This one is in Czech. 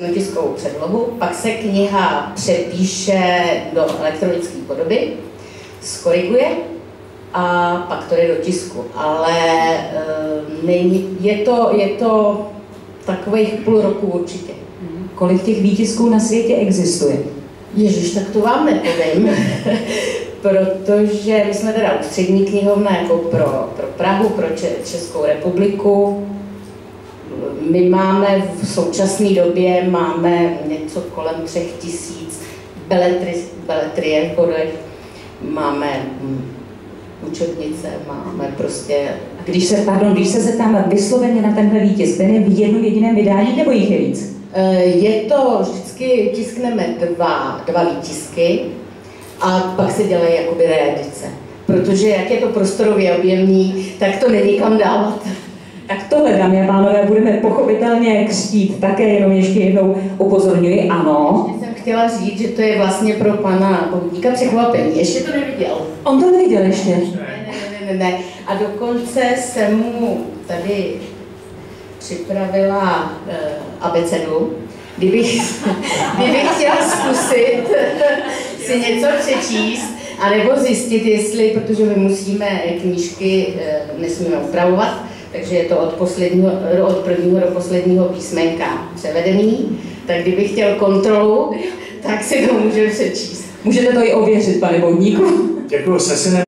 notiskovou předlohu, pak se kniha přepíše do elektronické podoby, skoriguje a pak to jde do tisku. Ale e, není, je, to, je to takových půl roku určitě. Kolik těch výtisků na světě existuje? Ježiš, tak to vám nepovím, protože my jsme teda ústřední knihovna jako pro, pro Prahu, pro Českou republiku, my máme v současné době máme něco kolem třech tisíc beletrie máme hm, učebnice, máme prostě... Když se, pardon, když se zeptám vysloveně na tenhle výtisk, ten je v jednom jediném vydání nebo jich je víc? Eh, je to, vždycky tiskneme dva, dva výtisky a pak se dělají jakoby reedice. Protože jak je to prostorově objemný, tak to není kam dávat. Tak tohle, dámy a pánové, budeme pochopitelně křtít také, jenom ještě jednou upozorňuji, ano. Ještě jsem chtěla říct, že to je vlastně pro pana Boudníka překvapení. Ještě to neviděl. On to neviděl ještě? Ne, ne, ne, ne. A dokonce jsem mu tady připravila uh, abecedu, kdybych, kdybych chtěla zkusit si něco přečíst, anebo zjistit, jestli, protože my musíme knížky, uh, nesmíme upravovat, takže je to od, posledního, od prvního do posledního písmenka převedený, tak kdybych chtěl kontrolu, tak si to můžu přečíst. Můžete to i ověřit, pane Vodníku. Děkuji, se